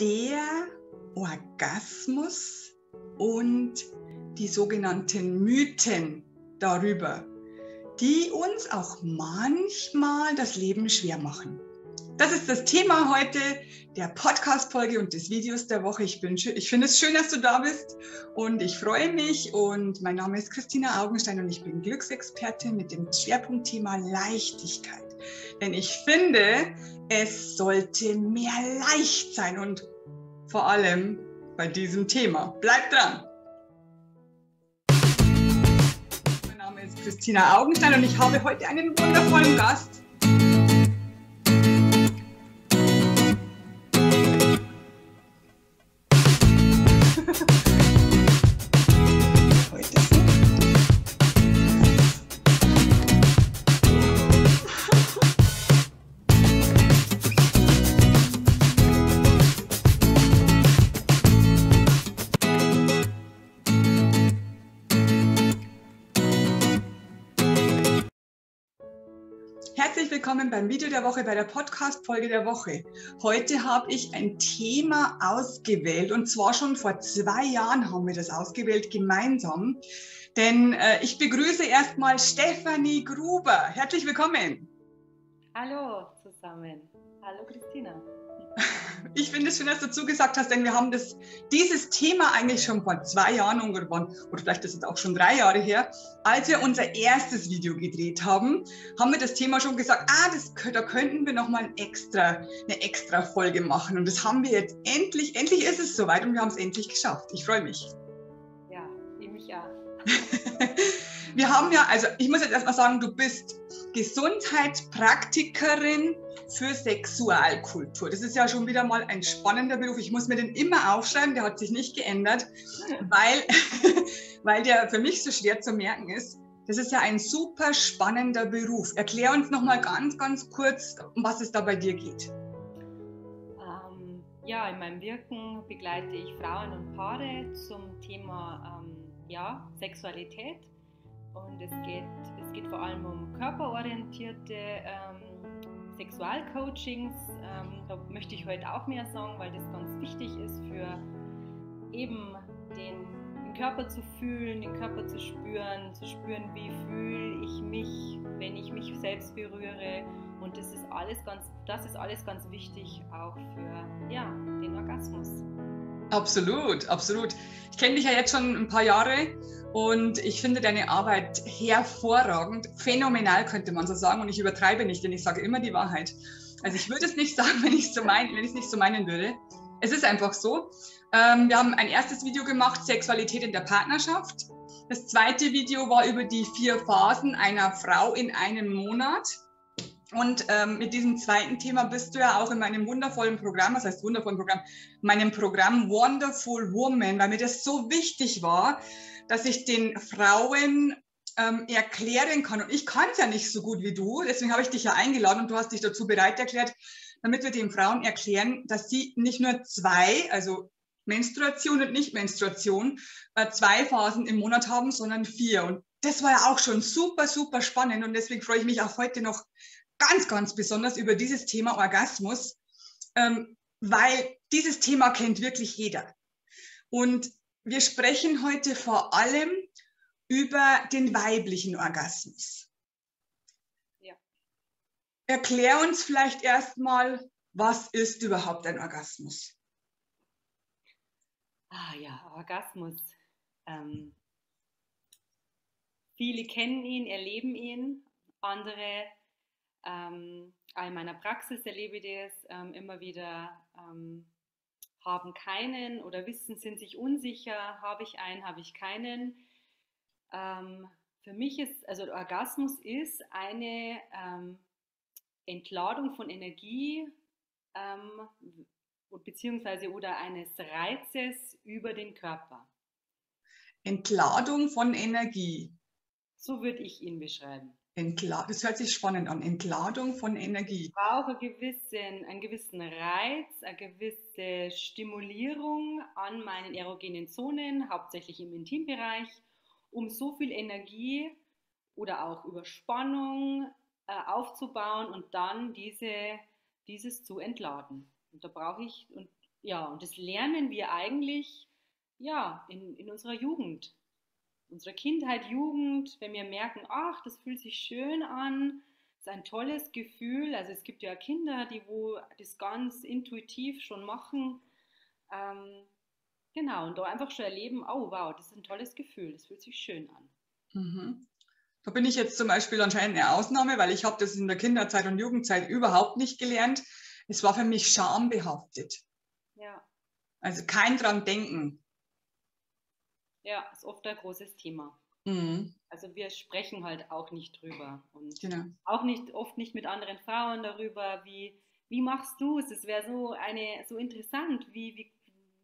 der Orgasmus und die sogenannten Mythen darüber, die uns auch manchmal das Leben schwer machen. Das ist das Thema heute der Podcast-Folge und des Videos der Woche. Ich, ich finde es schön, dass du da bist und ich freue mich. Und mein Name ist Christina Augenstein und ich bin Glücksexpertin mit dem Schwerpunktthema Leichtigkeit. Denn ich finde, es sollte mehr leicht sein und vor allem bei diesem Thema. Bleib dran! Mein Name ist Christina Augenstein und ich habe heute einen wundervollen Gast. Willkommen beim Video der Woche, bei der Podcast-Folge der Woche. Heute habe ich ein Thema ausgewählt und zwar schon vor zwei Jahren haben wir das ausgewählt gemeinsam. Denn äh, ich begrüße erstmal Stefanie Gruber. Herzlich willkommen. Hallo zusammen. Hallo Christina. Ich finde es schön, dass du zugesagt hast, denn wir haben das, dieses Thema eigentlich schon vor zwei Jahren ungefähr, oder vielleicht ist es auch schon drei Jahre her, als wir unser erstes Video gedreht haben, haben wir das Thema schon gesagt, ah, das, da könnten wir nochmal ein extra, eine extra Folge machen. Und das haben wir jetzt endlich, endlich ist es soweit und wir haben es endlich geschafft. Ich freue mich. Ja, ich mich auch. wir haben ja, also ich muss jetzt erstmal sagen, du bist Gesundheitspraktikerin für Sexualkultur. Das ist ja schon wieder mal ein spannender Beruf. Ich muss mir den immer aufschreiben, der hat sich nicht geändert, weil, weil der für mich so schwer zu merken ist. Das ist ja ein super spannender Beruf. Erklär uns noch mal ganz, ganz kurz, um was es da bei dir geht. Ähm, ja, in meinem Wirken begleite ich Frauen und Paare zum Thema ähm, ja, Sexualität. Und es geht, es geht vor allem um körperorientierte ähm, Sexualcoachings. Ähm, da möchte ich heute auch mehr sagen, weil das ganz wichtig ist für eben den, den Körper zu fühlen, den Körper zu spüren, zu spüren, wie fühle ich mich, wenn ich mich selbst berühre. Und das ist alles ganz, das ist alles ganz wichtig auch für ja, den Orgasmus. Absolut, absolut. Ich kenne dich ja jetzt schon ein paar Jahre und ich finde deine Arbeit hervorragend, phänomenal könnte man so sagen. Und ich übertreibe nicht, denn ich sage immer die Wahrheit. Also ich würde es nicht sagen, wenn ich es so mein, nicht so meinen würde. Es ist einfach so. Ähm, wir haben ein erstes Video gemacht, Sexualität in der Partnerschaft. Das zweite Video war über die vier Phasen einer Frau in einem Monat. Und ähm, mit diesem zweiten Thema bist du ja auch in meinem wundervollen Programm, was heißt wundervollen Programm, meinem Programm Wonderful Woman, weil mir das so wichtig war, dass ich den Frauen ähm, erklären kann. Und ich kann es ja nicht so gut wie du, deswegen habe ich dich ja eingeladen und du hast dich dazu bereit erklärt, damit wir den Frauen erklären, dass sie nicht nur zwei, also Menstruation und Nicht-Menstruation, äh, zwei Phasen im Monat haben, sondern vier. Und das war ja auch schon super, super spannend und deswegen freue ich mich auch heute noch ganz, ganz besonders über dieses Thema Orgasmus, ähm, weil dieses Thema kennt wirklich jeder. Und wir sprechen heute vor allem über den weiblichen Orgasmus. Ja. Erklär uns vielleicht erstmal, was ist überhaupt ein Orgasmus? Ah ja, Orgasmus. Ähm, viele kennen ihn, erleben ihn, andere ähm, in meiner Praxis erlebe ich das ähm, immer wieder, ähm, haben keinen oder wissen, sind sich unsicher, habe ich einen, habe ich keinen. Ähm, für mich ist, also der Orgasmus ist eine ähm, Entladung von Energie ähm, beziehungsweise oder eines Reizes über den Körper. Entladung von Energie. So würde ich ihn beschreiben. Entla das hört sich spannend an. Entladung von Energie. Ich brauche einen gewissen, einen gewissen Reiz, eine gewisse Stimulierung an meinen erogenen Zonen, hauptsächlich im Intimbereich, um so viel Energie oder auch Überspannung äh, aufzubauen und dann diese, dieses zu entladen. Und da brauche ich, und ja, und das lernen wir eigentlich ja, in, in unserer Jugend, unserer Kindheit, Jugend, wenn wir merken, ach, das fühlt sich schön an, das ist ein tolles Gefühl. Also es gibt ja Kinder, die wo das ganz intuitiv schon machen. Ähm, genau, und da einfach schon erleben, oh wow, das ist ein tolles Gefühl, das fühlt sich schön an. Mhm. Da bin ich jetzt zum Beispiel anscheinend eine Ausnahme, weil ich habe das in der Kinderzeit und Jugendzeit überhaupt nicht gelernt. Es war für mich schambehaftet. Ja. Also kein dran denken. Ja, ist oft ein großes Thema. Mhm. Also wir sprechen halt auch nicht drüber und Genau. auch nicht oft nicht mit anderen Frauen darüber, wie, wie machst du es? Es wäre so eine so interessant, wie, wie,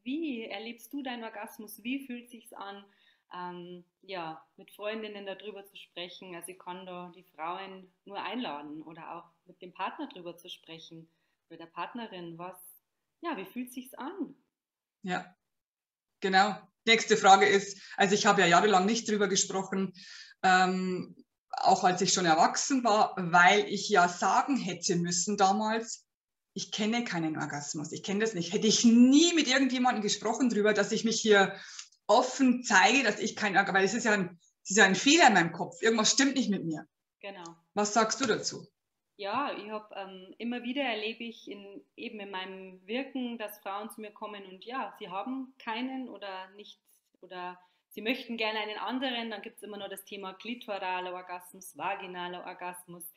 wie erlebst du deinen Orgasmus? Wie fühlt sich's an? Ähm, ja, mit Freundinnen darüber zu sprechen. Also ich kann da die Frauen nur einladen oder auch mit dem Partner darüber zu sprechen, mit der Partnerin, was, ja, wie fühlt sich's an? Ja, genau. Nächste Frage ist, also ich habe ja jahrelang nicht drüber gesprochen, ähm, auch als ich schon erwachsen war, weil ich ja sagen hätte müssen damals, ich kenne keinen Orgasmus, ich kenne das nicht. Hätte ich nie mit irgendjemandem gesprochen drüber, dass ich mich hier offen zeige, dass ich keinen Orgasmus, weil es ist ja ein, es ist ja ein Fehler in meinem Kopf, irgendwas stimmt nicht mit mir. Genau. Was sagst du dazu? Ja, ich habe ähm, immer wieder erlebe ich in, eben in meinem Wirken, dass Frauen zu mir kommen und ja, sie haben keinen oder nicht oder sie möchten gerne einen anderen. Dann gibt es immer noch das Thema klitoraler Orgasmus, vaginaler Orgasmus.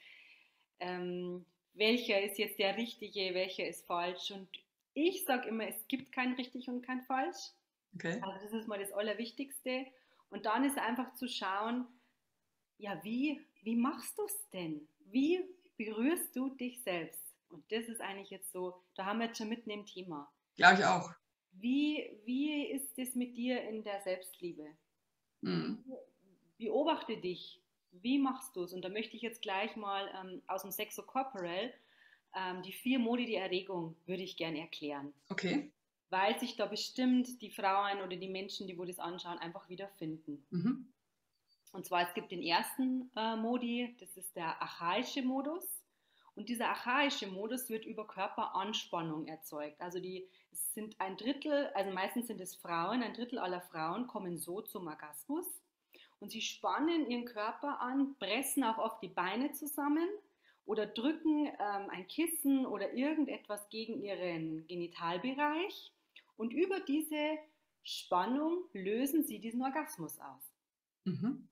Ähm, welcher ist jetzt der richtige, welcher ist falsch? Und ich sage immer, es gibt kein richtig und kein falsch. Okay. Also das ist mal das Allerwichtigste. Und dann ist einfach zu schauen, ja, wie, wie machst du es denn? Wie berührst du dich selbst? Und das ist eigentlich jetzt so, da haben wir jetzt schon mitten im Thema. Glaube ich auch. Wie, wie ist es mit dir in der Selbstliebe? Mhm. Beobachte dich. Wie machst du es? Und da möchte ich jetzt gleich mal ähm, aus dem Sexo Corporal ähm, die vier Modi der Erregung würde ich gerne erklären. Okay. Weil sich da bestimmt die Frauen oder die Menschen, die wo das anschauen, einfach wiederfinden. Mhm. Und zwar, es gibt den ersten äh, Modi, das ist der archaische Modus. Und dieser archaische Modus wird über Körperanspannung erzeugt. Also die es sind ein Drittel, also meistens sind es Frauen, ein Drittel aller Frauen kommen so zum Orgasmus. Und sie spannen ihren Körper an, pressen auch oft die Beine zusammen oder drücken ähm, ein Kissen oder irgendetwas gegen ihren Genitalbereich. Und über diese Spannung lösen sie diesen Orgasmus aus. Mhm.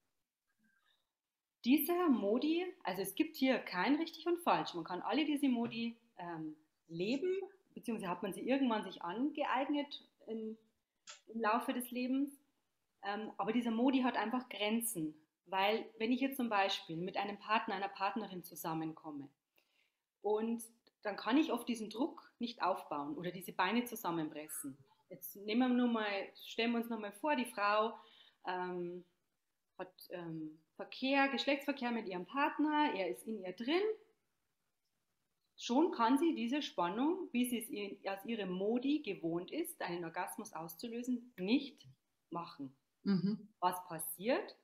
Dieser Modi, also es gibt hier kein richtig und falsch. Man kann alle diese Modi ähm, leben, beziehungsweise hat man sie irgendwann sich angeeignet in, im Laufe des Lebens. Ähm, aber dieser Modi hat einfach Grenzen, weil wenn ich jetzt zum Beispiel mit einem Partner, einer Partnerin zusammenkomme und dann kann ich oft diesen Druck nicht aufbauen oder diese Beine zusammenpressen. Jetzt nehmen wir nur mal, stellen wir uns nochmal vor, die Frau ähm, hat ähm, Verkehr, Geschlechtsverkehr mit ihrem Partner, er ist in ihr drin. Schon kann sie diese Spannung, wie sie es aus ihrem Modi gewohnt ist, einen Orgasmus auszulösen, nicht machen. Mhm. Was passiert?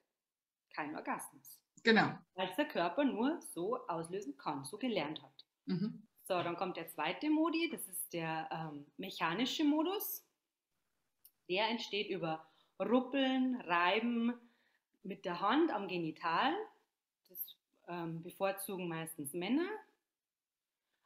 Kein Orgasmus. Genau. Weil es der Körper nur so auslösen kann, so gelernt hat. Mhm. So, dann kommt der zweite Modi, das ist der ähm, mechanische Modus. Der entsteht über Ruppeln, Reiben mit der Hand am Genital. Das ähm, bevorzugen meistens Männer,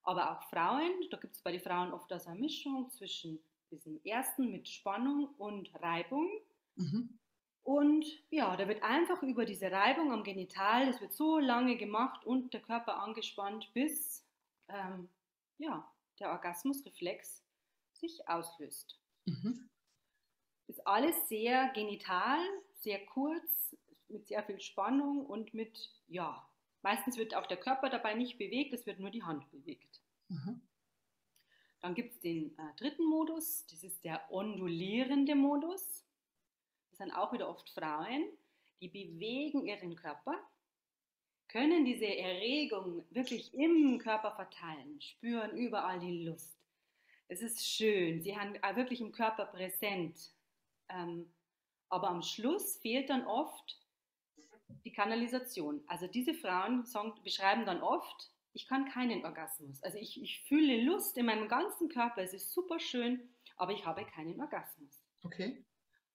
aber auch Frauen. Da gibt es bei den Frauen oft also eine Mischung zwischen diesem ersten mit Spannung und Reibung. Mhm. Und ja, da wird einfach über diese Reibung am Genital, das wird so lange gemacht und der Körper angespannt, bis ähm, ja, der Orgasmusreflex sich auslöst. Mhm. Ist alles sehr genital, sehr kurz, mit sehr viel Spannung und mit, ja, meistens wird auch der Körper dabei nicht bewegt, es wird nur die Hand bewegt. Mhm. Dann gibt es den äh, dritten Modus, das ist der ondulierende Modus. Das sind auch wieder oft Frauen, die bewegen ihren Körper, können diese Erregung wirklich im Körper verteilen, spüren überall die Lust. Es ist schön, sie haben äh, wirklich im Körper präsent. Ähm, aber am Schluss fehlt dann oft die Kanalisation. Also diese Frauen beschreiben dann oft, ich kann keinen Orgasmus. Also ich, ich fühle Lust in meinem ganzen Körper, es ist super schön, aber ich habe keinen Orgasmus. Okay.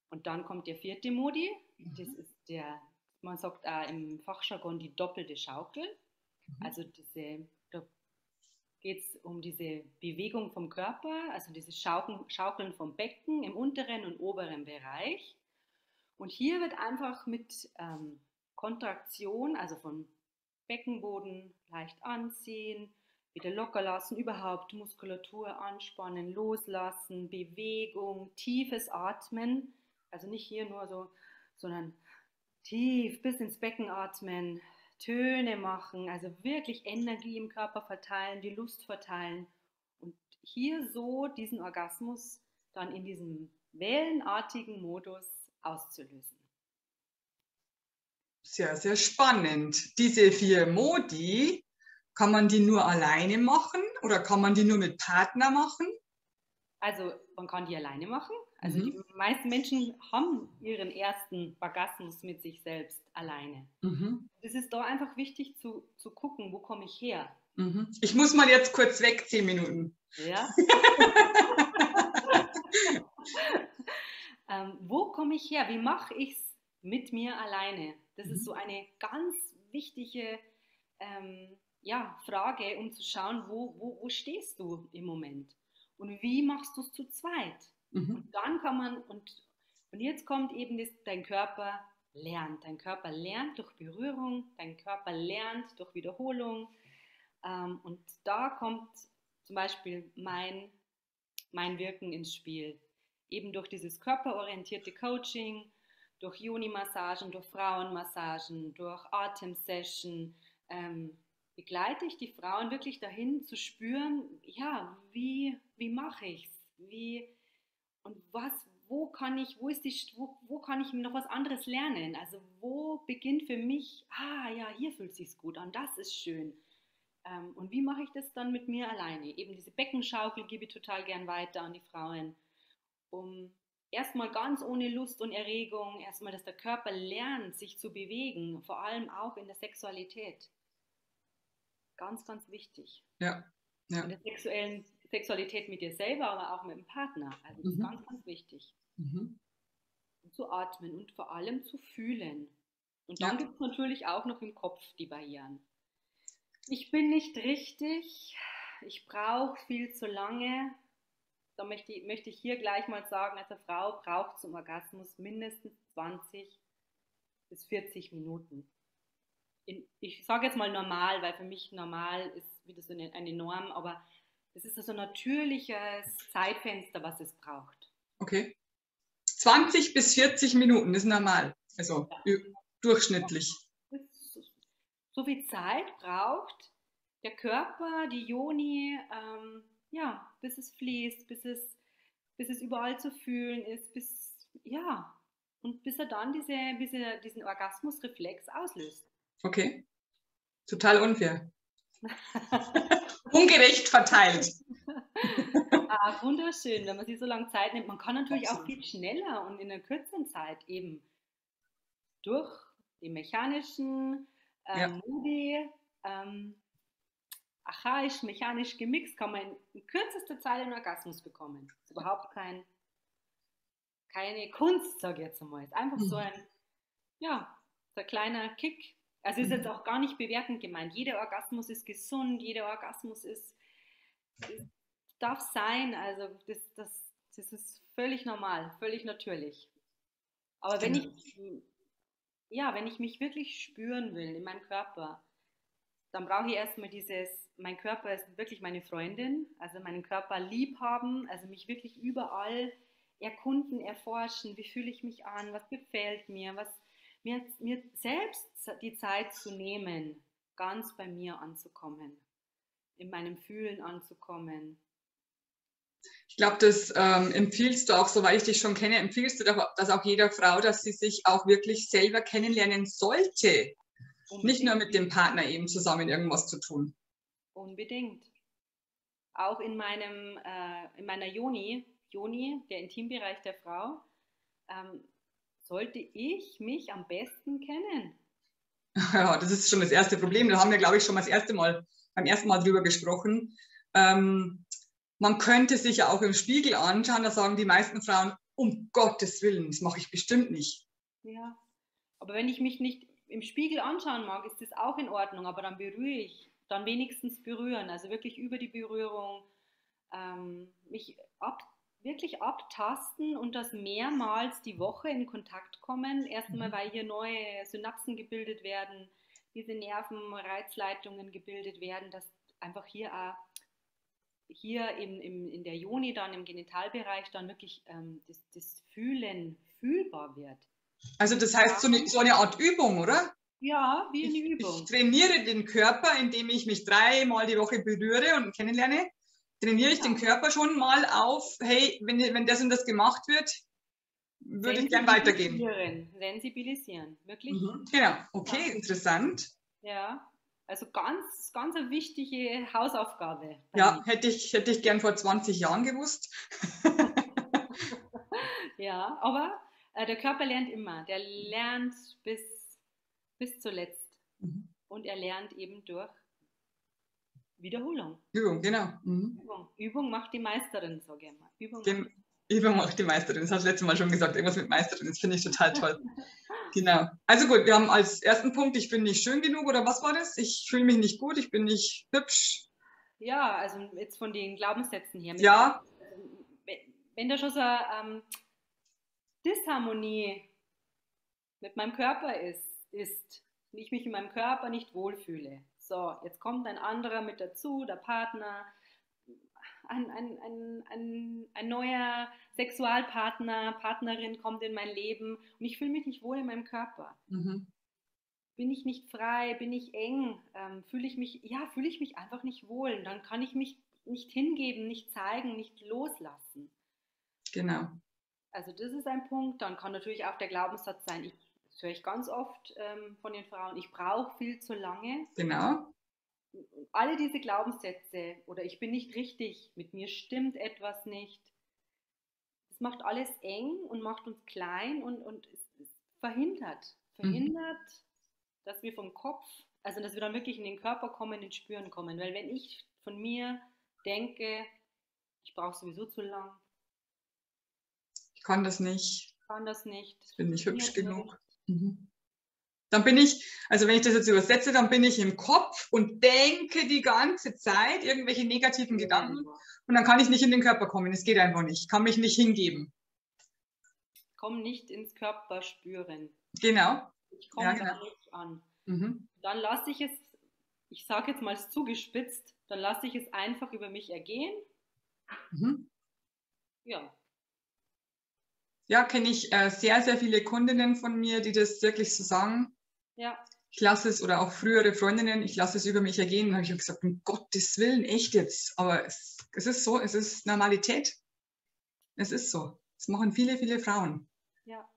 Und dann kommt der vierte Modi, das mhm. ist der, man sagt auch im Fachjargon die doppelte Schaukel. Mhm. Also diese, da geht es um diese Bewegung vom Körper, also dieses Schaukeln, Schaukeln vom Becken im unteren und oberen Bereich. Und hier wird einfach mit ähm, Kontraktion, also von Beckenboden leicht anziehen, wieder locker lassen, überhaupt Muskulatur anspannen, loslassen, Bewegung, tiefes Atmen, also nicht hier nur so, sondern tief bis ins Becken atmen, Töne machen, also wirklich Energie im Körper verteilen, die Lust verteilen und hier so diesen Orgasmus dann in diesem wellenartigen Modus auszulösen. Sehr, sehr spannend. Diese vier Modi, kann man die nur alleine machen oder kann man die nur mit Partner machen? Also man kann die alleine machen. Also mhm. die meisten Menschen haben ihren ersten Orgasmus mit sich selbst alleine. Mhm. Es ist da einfach wichtig zu, zu gucken, wo komme ich her. Mhm. Ich muss mal jetzt kurz weg, zehn Minuten. Ja. ähm, wo komme ich her? Wie mache ich es mit mir alleine? Das ist mhm. so eine ganz wichtige ähm, ja, Frage, um zu schauen, wo, wo, wo stehst du im Moment und wie machst du es zu zweit. Mhm. Und dann kann man, und, und jetzt kommt eben das, dein Körper lernt. Dein Körper lernt durch Berührung, dein Körper lernt durch Wiederholung. Ähm, und da kommt zum Beispiel mein, mein Wirken ins Spiel. Eben durch dieses körperorientierte Coaching, durch Juni-Massagen, durch Frauenmassagen, durch Atemsession ähm, begleite ich die Frauen wirklich dahin zu spüren, ja, wie, wie mache ich es? Wie und was, wo kann ich, wo ist die, wo, wo kann ich noch was anderes lernen? Also wo beginnt für mich, ah ja, hier fühlt sich gut an, das ist schön. Ähm, und wie mache ich das dann mit mir alleine? Eben diese Beckenschaukel gebe ich total gern weiter an die Frauen, um erstmal ganz ohne Lust und Erregung, erstmal, dass der Körper lernt, sich zu bewegen, vor allem auch in der Sexualität. Ganz, ganz wichtig. Ja. ja. In der sexuellen Sexualität mit dir selber, aber auch mit dem Partner. Also das mhm. ist ganz, ganz wichtig. Mhm. Zu atmen und vor allem zu fühlen. Und dann ja. gibt es natürlich auch noch im Kopf die Barrieren. Ich bin nicht richtig, ich brauche viel zu lange, da möchte ich, möchte ich hier gleich mal sagen, als eine Frau braucht zum Orgasmus mindestens 20 bis 40 Minuten. In, ich sage jetzt mal normal, weil für mich normal ist wieder so eine, eine Norm, aber es ist also ein natürliches Zeitfenster, was es braucht. Okay. 20 bis 40 Minuten ist normal, also ja. durchschnittlich. So viel Zeit braucht der Körper, die Joni, ähm, ja, bis es fließt, bis es, bis es überall zu fühlen ist, bis, ja, und bis er dann diese, bis er diesen Orgasmusreflex auslöst. Okay. Total unfair. Ungerecht verteilt. ah, wunderschön, wenn man sich so lange Zeit nimmt. Man kann natürlich Absolut. auch viel schneller und in einer kürzeren Zeit eben durch die mechanischen ähm, ja. Modi ähm, archaisch, mechanisch gemixt, kann man in kürzester Zeit einen Orgasmus bekommen. Das ist überhaupt kein, keine Kunst, sage ich jetzt einmal. Es ist einfach so mhm. ein, ja, so ein kleiner Kick. Also ist jetzt mhm. auch gar nicht bewertend gemeint. Jeder Orgasmus ist gesund, jeder Orgasmus ist, ist darf sein. Also das, das, das ist völlig normal, völlig natürlich. Aber wenn genau. ich, ja, wenn ich mich wirklich spüren will in meinem Körper, dann brauche ich erstmal dieses, mein Körper ist wirklich meine Freundin, also meinen Körper lieb haben, also mich wirklich überall erkunden, erforschen, wie fühle ich mich an, was gefällt mir, was mir, mir selbst die Zeit zu nehmen, ganz bei mir anzukommen, in meinem Fühlen anzukommen. Ich glaube, das ähm, empfiehlst du auch, soweit ich dich schon kenne, empfiehlst du das auch jeder Frau, dass sie sich auch wirklich selber kennenlernen sollte. Unbedingt. Nicht nur mit dem Partner eben zusammen irgendwas zu tun. Unbedingt. Auch in, meinem, äh, in meiner Joni, Joni, der Intimbereich der Frau, ähm, sollte ich mich am besten kennen. Ja, das ist schon das erste Problem. Da haben wir, glaube ich, schon mal das erste Mal beim ersten Mal drüber gesprochen. Ähm, man könnte sich ja auch im Spiegel anschauen, da sagen die meisten Frauen, um Gottes Willen, das mache ich bestimmt nicht. Ja, aber wenn ich mich nicht im Spiegel anschauen mag, ist das auch in Ordnung, aber dann berühre ich, dann wenigstens berühren, also wirklich über die Berührung, ähm, mich ab, wirklich abtasten und das mehrmals die Woche in Kontakt kommen. Erstmal, mhm. weil hier neue Synapsen gebildet werden, diese Nervenreizleitungen gebildet werden, dass einfach hier auch hier im, im, in der Joni dann im Genitalbereich dann wirklich ähm, das, das, Fühlen fühlbar wird. Also das heißt so eine, so eine Art Übung, oder? Ja, wie eine Übung. Ich trainiere den Körper, indem ich mich dreimal die Woche berühre und kennenlerne. Trainiere ich ja. den Körper schon mal auf, hey, wenn, wenn das und das gemacht wird, würde ich gern weitergehen. Sensibilisieren, wirklich. Mhm. Genau, okay, ja. interessant. Ja, also ganz, ganz eine wichtige Hausaufgabe. Ja, hätte ich, hätte ich gern vor 20 Jahren gewusst. ja, aber der Körper lernt immer. Der lernt bis, bis zuletzt. Mhm. Und er lernt eben durch Wiederholung. Übung, genau. Mhm. Übung. Übung macht die Meisterin, sage ich mal. Übung Dem, Übung macht die Meisterin. Das hast du letztes Mal schon gesagt. Irgendwas mit Meisterin. Das finde ich total toll. Genau. Also gut, wir haben als ersten Punkt, ich bin nicht schön genug oder was war das? Ich fühle mich nicht gut, ich bin nicht hübsch. Ja, also jetzt von den Glaubenssätzen her. Ja. Wenn da schon so eine ähm, Disharmonie mit meinem Körper ist, ist, wenn ich mich in meinem Körper nicht wohlfühle. So, jetzt kommt ein anderer mit dazu, der Partner, ein, ein, ein, ein, ein neuer Sexualpartner, Partnerin kommt in mein Leben und ich fühle mich nicht wohl in meinem Körper. Mhm. Bin ich nicht frei, bin ich eng, ähm, fühle ich mich, ja, fühle ich mich einfach nicht wohl. Und dann kann ich mich nicht hingeben, nicht zeigen, nicht loslassen. Genau. Also das ist ein Punkt. Dann kann natürlich auch der Glaubenssatz sein, ich, das höre ich ganz oft ähm, von den Frauen, ich brauche viel zu lange. Genau alle diese Glaubenssätze oder ich bin nicht richtig, mit mir stimmt etwas nicht, das macht alles eng und macht uns klein und, und verhindert, verhindert, mhm. dass wir vom Kopf, also dass wir dann wirklich in den Körper kommen, ins Spüren kommen. Weil wenn ich von mir denke, ich brauche sowieso zu lang. Ich kann das nicht. Ich kann das nicht. Ich bin nicht hübsch genug. Mhm. Dann bin ich, also wenn ich das jetzt übersetze, dann bin ich im Kopf und denke die ganze Zeit irgendwelche negativen Gedanken und dann kann ich nicht in den Körper kommen. Es geht einfach nicht. Ich kann mich nicht hingeben. Komm nicht ins Körper spüren. Genau. Ich komme ja, genau. nicht an. Mhm. Dann lasse ich es, ich sage jetzt mal zugespitzt, dann lasse ich es einfach über mich ergehen. Mhm. Ja. Ja, kenne ich äh, sehr, sehr viele Kundinnen von mir, die das wirklich so sagen. Ja. Ich lasse es, oder auch frühere Freundinnen, ich lasse es über mich ergehen. Dann habe ich gesagt, um Gottes Willen, echt jetzt. Aber es, es ist so, es ist Normalität. Es ist so. Das machen viele, viele Frauen. Ja,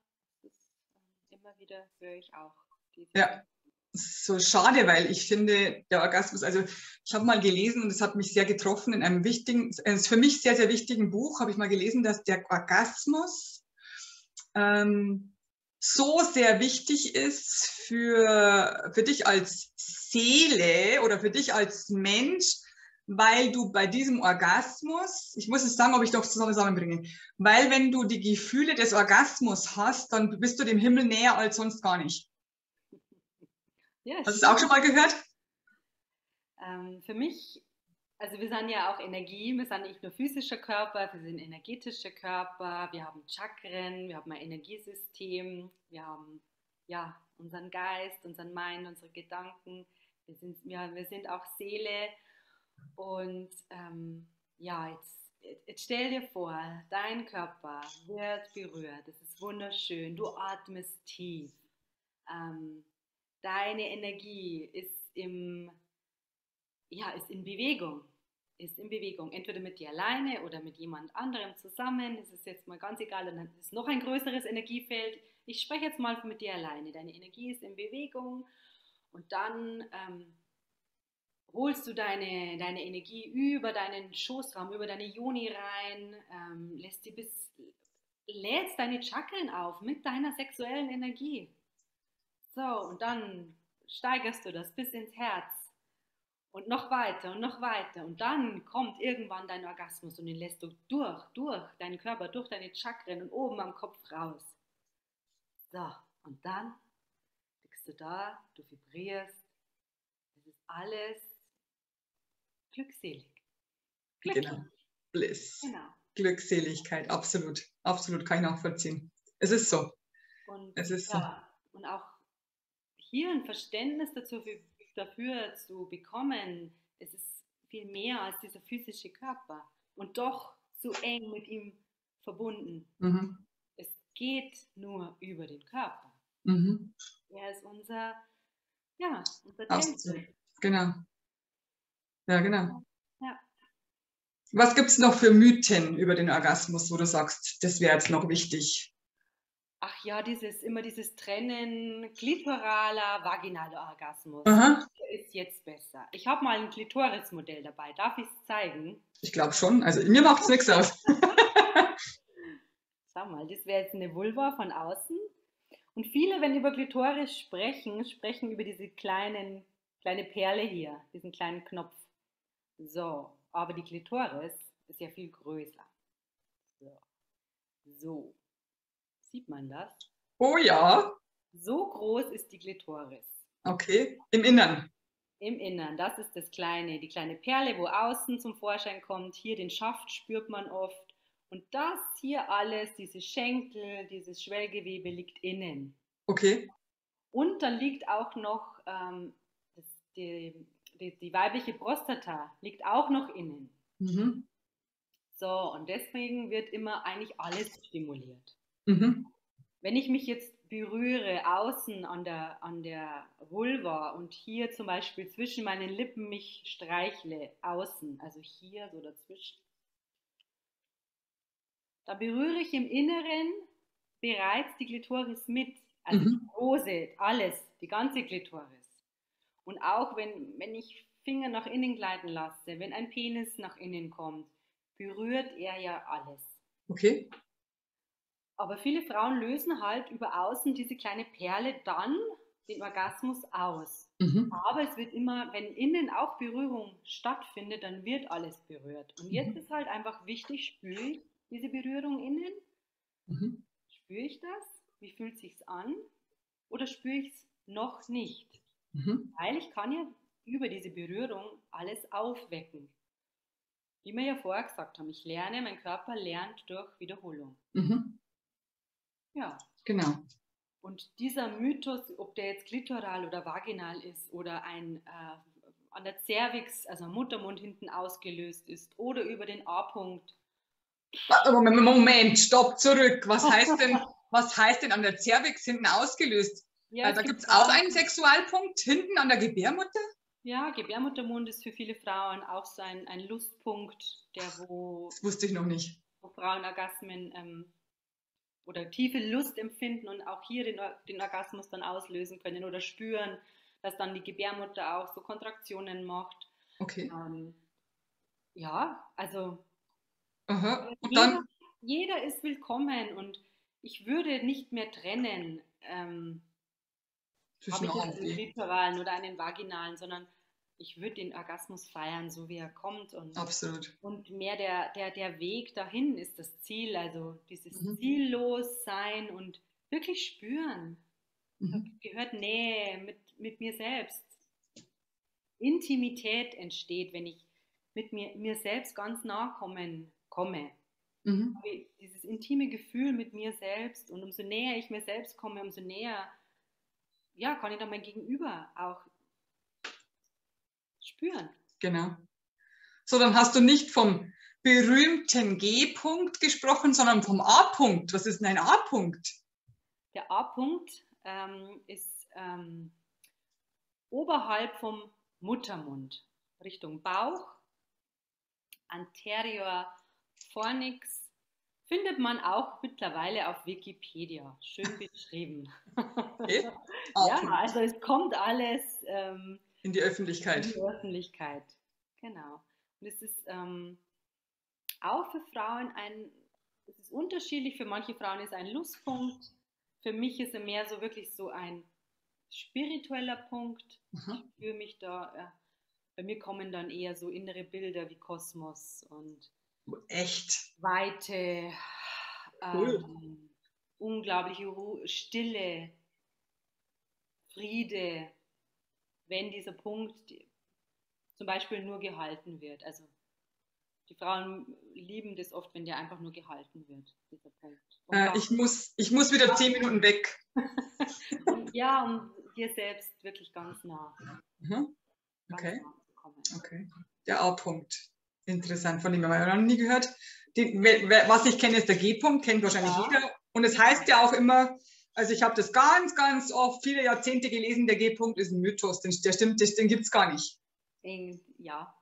immer wieder höre ich auch. Ja, so schade, weil ich finde, der Orgasmus, also ich habe mal gelesen und es hat mich sehr getroffen in einem wichtigen, für mich sehr, sehr wichtigen Buch, habe ich mal gelesen, dass der Orgasmus ähm, so sehr wichtig ist für, für dich als Seele oder für dich als Mensch, weil du bei diesem Orgasmus, ich muss es sagen, ob ich doch zusammenbringe, weil wenn du die Gefühle des Orgasmus hast, dann bist du dem Himmel näher als sonst gar nicht. Ja, Hast du es auch schon mal gehört? Ähm, für mich also wir sind ja auch Energie, wir sind nicht nur physischer Körper, wir sind energetischer Körper, wir haben Chakren, wir haben ein Energiesystem, wir haben ja unseren Geist, unseren Mind, unsere Gedanken, wir sind, ja, wir sind auch Seele. Und ähm, ja, jetzt, jetzt stell dir vor, dein Körper wird berührt, das ist wunderschön, du atmest tief, ähm, deine Energie ist im ja, ist in Bewegung. Ist in Bewegung. Entweder mit dir alleine oder mit jemand anderem zusammen. Es ist jetzt mal ganz egal. Und dann ist noch ein größeres Energiefeld. Ich spreche jetzt mal mit dir alleine. Deine Energie ist in Bewegung. Und dann ähm, holst du deine, deine Energie über deinen Schoßraum, über deine Joni rein, ähm, lässt sie bis, lädst deine Chakren auf mit deiner sexuellen Energie. So, und dann steigerst du das bis ins Herz Und noch weiter und noch weiter. Und dann kommt irgendwann dein Orgasmus und den lässt du durch, durch deinen Körper, durch deine Chakren und oben am Kopf raus. So, und dann liegst du da, du vibrierst. Es ist alles glückselig. Glücklich. Genau. Bliss. Genau. Glückseligkeit, absolut. Absolut kann ich nachvollziehen. Es ist so. Und, es ist ja, so. Und auch hier ein Verständnis dazu, dafür zu bekommen, es ist viel mehr als dieser physische Körper und doch so eng mit ihm verbunden. Mhm. Es geht nur über den Körper. Mhm. Er ist unser, ja, unser Tempel. Genau. Ja, genau. Ja. Was gibt es noch für Mythen über den Orgasmus, wo du sagst, das wäre jetzt noch wichtig? Ach ja, dieses, immer dieses Trennen klitoraler, vaginaler Orgasmus. Aha. ist jetzt besser. Ich habe mal ein Klitoris-Modell dabei. Darf ich es zeigen? Ich glaube schon. Also mir macht es nichts aus. Schau mal, das wäre jetzt eine Vulva von außen. Und viele, wenn über Klitoris sprechen, sprechen über diese kleinen, kleine Perle hier, diesen kleinen Knopf. So, aber die Klitoris ist ja viel größer. So. so. Sieht man das? Oh ja. So groß ist die Klitoris. Okay, im Innern. Im Innern, das ist das kleine, die kleine Perle, wo außen zum Vorschein kommt. Hier den Schaft spürt man oft. Und das hier alles, diese Schenkel, dieses Schwellgewebe liegt innen. Okay. Und dann liegt auch noch ähm, die, die, die, weibliche Prostata, liegt auch noch innen. Mhm. So, und deswegen wird immer eigentlich alles stimuliert. Mhm. Wenn ich mich jetzt berühre außen an der, an der Vulva und hier zum Beispiel zwischen meinen Lippen mich streichle, außen, also hier so dazwischen, da berühre ich im Inneren bereits die Klitoris mit, also mhm. die Hose, alles, die ganze Klitoris. Und auch wenn, wenn ich Finger nach innen gleiten lasse, wenn ein Penis nach innen kommt, berührt er ja alles. Okay. Aber viele Frauen lösen halt über außen diese kleine Perle dann den Orgasmus aus. Mhm. Aber es wird immer, wenn innen auch Berührung stattfindet, dann wird alles berührt. Und jetzt mhm. ist halt einfach wichtig, spüre ich diese Berührung innen? Mhm. Spüre ich das? Wie fühlt sich's an? Oder spüre ich es noch nicht? Mhm. Weil ich kann ja über diese Berührung alles aufwecken. Wie wir ja vorher gesagt haben, ich lerne, mein Körper lernt durch Wiederholung. Mhm. Ja. Genau. Und dieser Mythos, ob der jetzt klitoral oder vaginal ist oder ein äh, an der Cervix, also am Muttermund hinten ausgelöst ist oder über den A-Punkt. Moment, Moment, stopp, zurück. Was heißt denn, was heißt denn an der Cervix hinten ausgelöst? Ja, da gibt es auch einen Sexualpunkt hinten an der Gebärmutter? Ja, Gebärmuttermund ist für viele Frauen auch so ein, ein Lustpunkt, der wo. Das wusste ich noch nicht. Wo Frauen Orgasmen ähm, oder tiefe Lust empfinden und auch hier den, den Orgasmus dann auslösen können oder spüren, dass dann die Gebärmutter auch so Kontraktionen macht. Okay. Ähm, ja, also Aha. Jeder, jeder, ist willkommen und ich würde nicht mehr trennen, ähm, habe ich jetzt einen klitoralen oder einen vaginalen, sondern ich würde den Orgasmus feiern, so wie er kommt. Und, Absolut. Und mehr der, der, der Weg dahin ist das Ziel, also dieses mhm. Ziellossein und wirklich spüren. Mhm. gehört Nähe mit, mit mir selbst. Intimität entsteht, wenn ich mit mir, mir selbst ganz nah kommen, komme. Mhm. Dieses intime Gefühl mit mir selbst und umso näher ich mir selbst komme, umso näher ja, kann ich dann mein Gegenüber auch spüren. Genau. So, dann hast du nicht vom berühmten G-Punkt gesprochen, sondern vom A-Punkt. Was ist denn ein A-Punkt? Der A-Punkt ähm, ist ähm, oberhalb vom Muttermund, Richtung Bauch, anterior fornix, findet man auch mittlerweile auf Wikipedia. Schön beschrieben. Okay. ja, also es kommt alles ähm, in die Öffentlichkeit. In die Öffentlichkeit, genau. Und es ist ähm, auch für Frauen ein, es ist unterschiedlich, für manche Frauen ist ein Lustpunkt, für mich ist er mehr so wirklich so ein spiritueller Punkt. Mhm. Ich spüre mich da, bei mir kommen dann eher so innere Bilder wie Kosmos und Echt? Weite, Cool. ähm, unglaubliche Ruhe, Stille, Friede, wenn dieser Punkt zum Beispiel nur gehalten wird. Also die Frauen lieben das oft, wenn der einfach nur gehalten wird, dieser Punkt. Äh, ich, muss, ich muss wieder zehn Minuten weg. und, ja, um dir selbst wirklich ganz nah, Mhm. ganz Okay. nah. Okay. Der A-Punkt. Interessant, von dem haben wir noch nie gehört. Den, was ich kenne, ist der G-Punkt, kennt wahrscheinlich Ja. jeder. Und es heißt ja auch immer, also ich habe das ganz, ganz oft, viele Jahrzehnte gelesen, der G-Punkt ist ein Mythos, den, der stimmt, den gibt es gar nicht. Ja,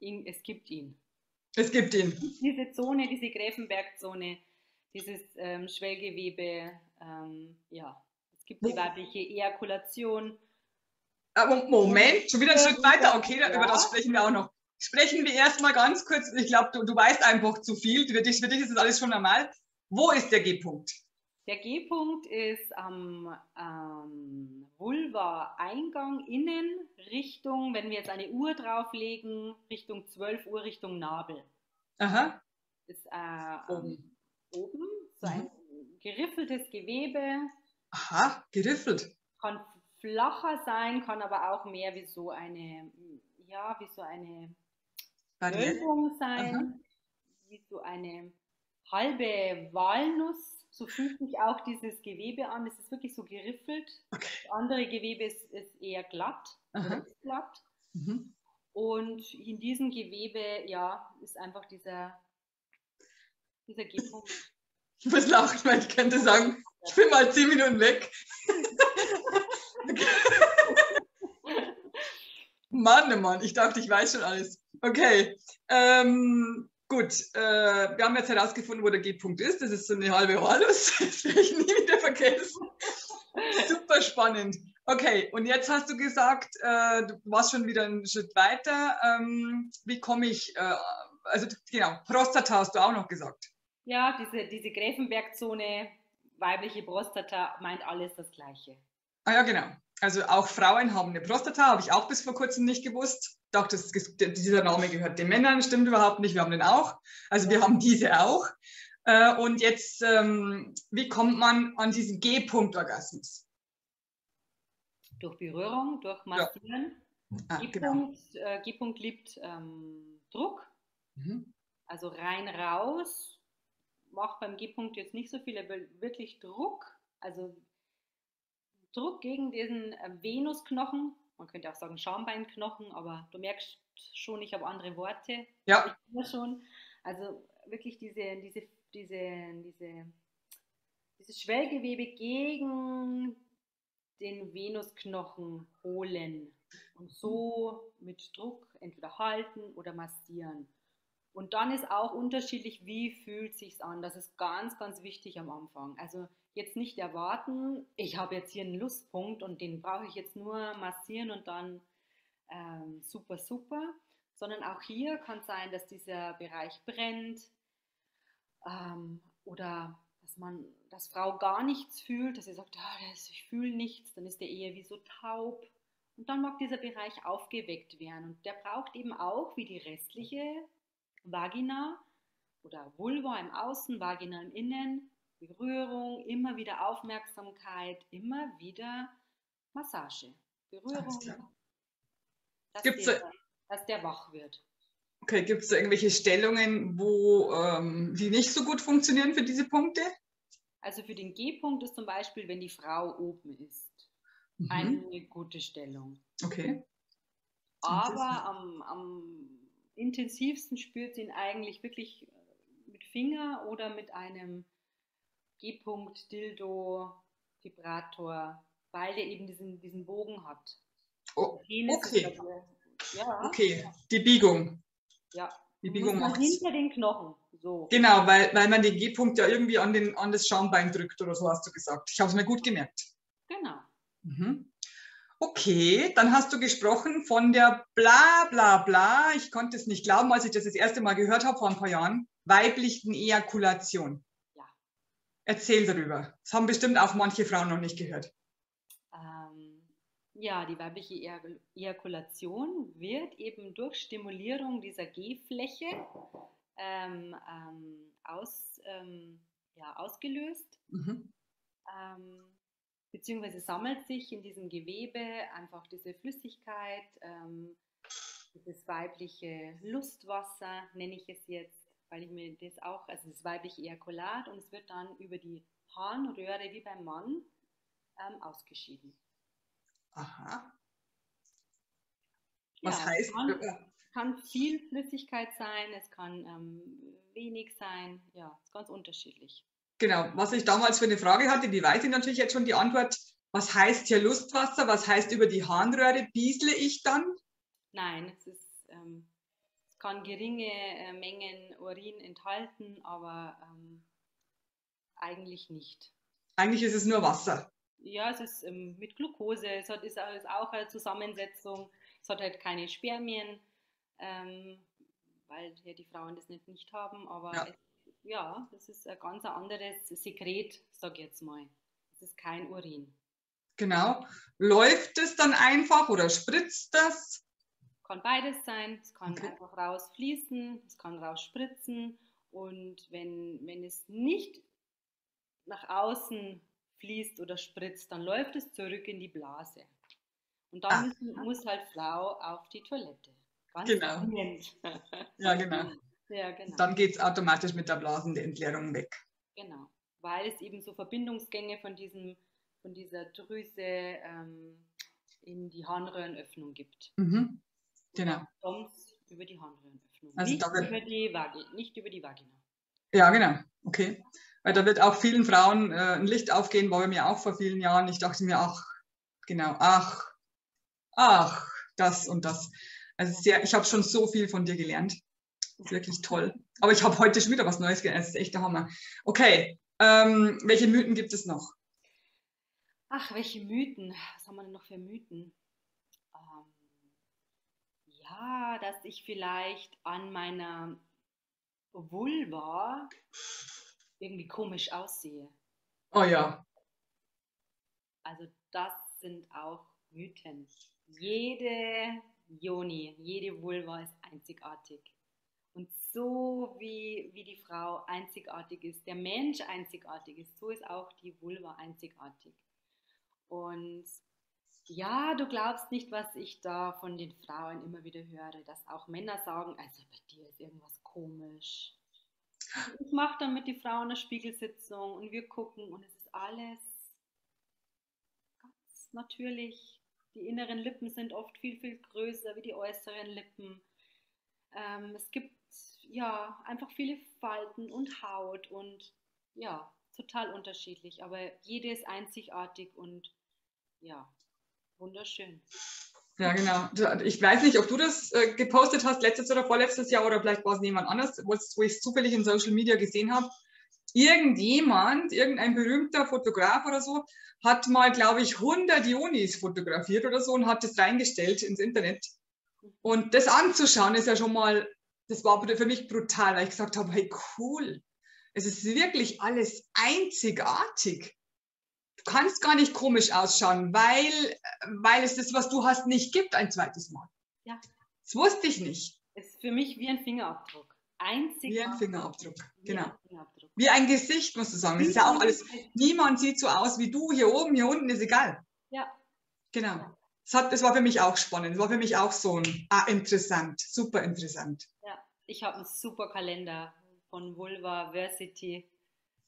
es gibt ihn. Es gibt ihn. Diese Zone, diese Gräfenbergzone, dieses ähm, Schwellgewebe, ähm, ja, es gibt die weibliche Ejakulation. Aber Moment, schon wieder einen Schritt weiter. Okay, Ja. über das sprechen wir auch noch. Sprechen wir erstmal ganz kurz. Ich glaube, du, du weißt einfach zu viel. Für dich, für dich ist das alles schon normal. Wo ist der G-Punkt? Der G-Punkt ist am ähm, Vulva-Eingang innen, Richtung, wenn wir jetzt eine Uhr drauflegen, Richtung 12 Uhr, Richtung Nabel. Aha. Ist äh, Oben. oben so ein geriffeltes Gewebe, Aha, geriffelt. kann flacher sein, kann aber auch mehr wie so eine, ja, wie so eine Barriere. Wölbung sein, wie so eine halbe Walnuss. So fühlt sich auch dieses Gewebe an. Es ist wirklich so geriffelt. Okay. Das andere Gewebe ist, ist eher glatt. Ist glatt. Mhm. Und in diesem Gewebe, ja, ist einfach dieser, dieser G-Punkt. Ich muss lachen, weil ich könnte sagen, ich bin mal zehn Minuten weg. Mann, oh Mann, ich dachte, ich weiß schon alles. Okay, ähm, gut. Äh, wir haben jetzt herausgefunden, wo der G-Punkt ist. Das ist so eine halbe Walus. Das werde ich nie wieder vergessen. Super spannend. Okay, und jetzt hast du gesagt, äh, du warst schon wieder einen Schritt weiter. Ähm, wie komme ich, äh, also genau, Prostata hast du auch noch gesagt. Ja, diese, diese Gräfenbergzone, weibliche Prostata, meint alles das Gleiche. Ah ja, genau. Also auch Frauen haben eine Prostata, habe ich auch bis vor kurzem nicht gewusst. Ich dachte, das, dieser Name gehört den Männern, stimmt überhaupt nicht, wir haben den auch. Also wir haben diese auch. Äh, Und jetzt, ähm, wie kommt man an diesen G-Punkt-Orgasmus? Durch Berührung, durch Massieren. Ah, genau. G-Punkt äh, G-Punkt liebt ähm, Druck, Mhm. also rein raus. Macht beim G-Punkt jetzt nicht so viel, aber wirklich Druck, also Druck gegen diesen äh, Venusknochen. Man könnte auch sagen Schambeinknochen, aber du merkst schon, ich habe andere Worte. Ja. Ich schon. Also wirklich diese, diese, diese, diese, dieses Schwellgewebe gegen den Venusknochen holen und so mit Druck entweder halten oder massieren. Und dann ist auch unterschiedlich, wie fühlt sich's an. Das ist ganz, ganz wichtig am Anfang. Also jetzt nicht erwarten, ich habe jetzt hier einen Lustpunkt und den brauche ich jetzt nur massieren und dann ähm, super, super. Sondern auch hier kann es sein, dass dieser Bereich brennt ähm, oder dass man, dass Frau gar nichts fühlt, dass sie sagt, ah, das, ich fühle nichts, dann ist der eher wie so taub. Und dann mag dieser Bereich aufgeweckt werden. Und der braucht eben auch, wie die restliche Vagina oder Vulva im Außen, Vagina im Innen, Berührung, immer wieder Aufmerksamkeit, immer wieder Massage, Berührung, dass, Gibt's der, dass der wach wird. Okay, gibt es irgendwelche Stellungen, wo ähm, die nicht so gut funktionieren für diese Punkte? Also für den G-Punkt ist zum Beispiel, wenn die Frau oben ist, Mhm. eine gute Stellung. Okay. Aber am, am intensivsten spürt sie ihn eigentlich wirklich mit Finger oder mit einem G-Punkt, Dildo, Vibrator, weil der eben diesen, diesen Bogen hat. Oh, Penis okay. ja, Okay, die Biegung. ja. Die Biegung man macht's. hinter den Knochen. So. Genau, weil, weil man den G-Punkt ja irgendwie an, den, an das Schambein drückt oder so hast du gesagt. Ich habe es mir gut gemerkt. Genau. Mhm. Okay, dann hast du gesprochen von der bla bla bla, ich konnte es nicht glauben, als ich das das erste Mal gehört habe vor ein paar Jahren, weiblichen Ejakulation. Erzähl darüber. Das haben bestimmt auch manche Frauen noch nicht gehört. Ähm, Ja, die weibliche Ejakulation wird eben durch Stimulierung dieser G-Fläche ähm, ähm, aus, ähm, ja, ausgelöst. Mhm. Ähm, beziehungsweise sammelt sich in diesem Gewebe einfach diese Flüssigkeit, ähm, dieses weibliche Lustwasser, nenne ich es jetzt, weil ich mir das auch, also das weibliche Ejakulat, und es wird dann über die Harnröhre wie beim Mann ähm, ausgeschieden. Aha. Was ja, heißt? Kann, kann, viel Flüssigkeit sein, es kann ähm, wenig sein, ja, ist ganz unterschiedlich. Genau, was ich damals für eine Frage hatte, die weiß ich natürlich jetzt schon die Antwort. Was heißt hier Lustwasser? Was heißt über die Harnröhre? Biesle ich dann? Nein, es, ist, ähm, es kann geringe äh, Mengen Urin enthalten, aber ähm, eigentlich nicht. Eigentlich ist es nur Wasser. Ja, es ist ähm, mit Glucose, es hat, ist, auch eine Zusammensetzung, es hat halt keine Spermien, ähm, weil ja die Frauen das nicht, nicht haben, aber ja. Es, ja, das ist ein ganz anderes Sekret, sag ich jetzt mal. Es ist kein Urin. Genau. Läuft es dann einfach oder spritzt das? Kann beides sein. Es kann okay. einfach rausfließen, es kann rausspritzen. Und wenn, wenn es nicht nach außen fließt oder spritzt, dann läuft es zurück in die Blase. Und dann ah. muss, muss halt Frau auf die Toilette. Ganz genau. ja, genau. Ja, genau. Dann geht es automatisch mit der Blasenentleerung weg. Genau, weil es eben so Verbindungsgänge von, diesem, von dieser Drüse ähm, in die Harnröhrenöffnung gibt. Mhm. Genau. Sonst über die Harnröhrenöffnung. Also nicht, über die Vagi nicht über die Vagina. Ja, genau. Okay. Weil da wird auch vielen Frauen äh, ein Licht aufgehen, war bei mir auch vor vielen Jahren. Ich dachte mir, ach, genau, ach, ach, das und das. Also sehr, ich habe schon so viel von dir gelernt. Ist wirklich toll. Aber ich habe heute schon wieder was Neues gelernt. Das ist echt der Hammer. Okay, ähm, welche Mythen gibt es noch? Ach, welche Mythen? Was haben wir denn noch für Mythen? Ähm, ja, dass ich vielleicht an meiner Vulva irgendwie komisch aussehe. Oh ja. Also das sind auch Mythen. Jede Joni, jede Vulva ist einzigartig. Und so wie, wie die Frau einzigartig ist, der Mensch einzigartig ist, so ist auch die Vulva einzigartig. Und ja, du glaubst nicht, was ich da von den Frauen immer wieder höre, dass auch Männer sagen, also bei dir ist irgendwas komisch. Ich mache dann mit die Frau eine Spiegelsitzung und wir gucken und es ist alles ganz natürlich. Die inneren Lippen sind oft viel, viel größer wie die äußeren Lippen. Ähm, es gibt ja, einfach viele Falten und Haut und ja, total unterschiedlich, aber jede ist einzigartig und ja, wunderschön. Ja, genau. Ich weiß nicht, ob du das äh, gepostet hast, letztes oder vorletztes Jahr oder vielleicht war es jemand anders, wo ich es zufällig in Social Media gesehen habe. Irgendjemand, irgendein berühmter Fotograf oder so, hat mal, glaube ich, 100 Ionis fotografiert oder so und hat das reingestellt ins Internet. Und das anzuschauen ist ja schon mal das war für mich brutal, weil ich gesagt habe, hey cool, es ist wirklich alles einzigartig. Du kannst gar nicht komisch ausschauen, weil, weil es das, was du hast, nicht gibt ein zweites Mal. Ja. Das wusste ich nicht. Es ist für mich wie ein Fingerabdruck. Einzigartig. Wie ein Fingerabdruck, genau. Wie ein, Fingerabdruck. Wie ein Gesicht, musst du sagen. Das ist ja auch alles, niemand sieht so aus wie du, hier oben, hier unten, ist egal. Ja. Genau. Das, hat, das war für mich auch spannend. Das war für mich auch so ein, ah, interessant, super interessant. Ja, ich habe einen super Kalender von Vulva Versity.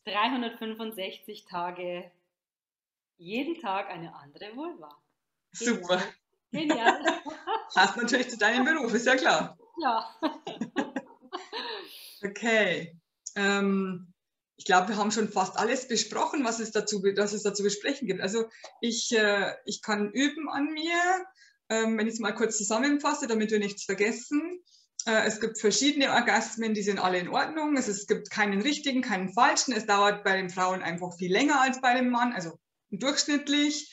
365 Tage, jeden Tag eine andere Vulva. Super. Genial. Passt natürlich zu deinem Beruf, ist ja klar. Ja. okay. Ähm, ich glaube, wir haben schon fast alles besprochen, was es dazu, was es dazu besprechen gibt. Also ich, äh, ich kann üben an mir, ähm, wenn ich es mal kurz zusammenfasse, damit wir nichts vergessen. Äh, es gibt verschiedene Orgasmen, die sind alle in Ordnung. Es, es gibt keinen richtigen, keinen falschen. Es dauert bei den Frauen einfach viel länger als bei dem Mann, also durchschnittlich.